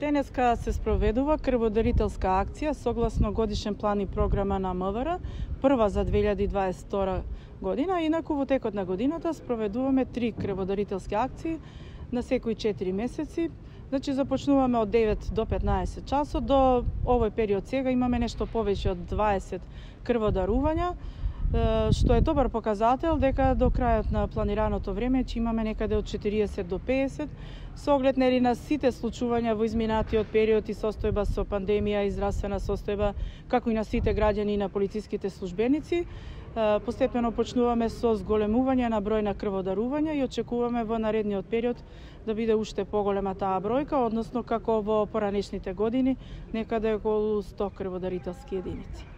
Денеска се спроведува крводарителска акција согласно годишен план и програма на МВР, прва за 2022 година, инаку во текот на годината спроведуваме три крводарителски акции на секои 4 месеци. Значи започнуваме од 9 до 15 часот, до овој период сега имаме нешто повеќе од 20 крводарувања што е добар показател дека до крајот на планираното време ќе имаме некаде од 40 до 50 со оглед нели на сите случувања во изминатиот период и состојба со пандемија и здравствена состојба како и на сите граѓани и на полициските службеници постепено почнуваме со зголемување на број на крводарувања и очекуваме во наредниот период да биде уште поголема таа бројка, односно како во поранешните години, некаде околу 100 крводарителски единици.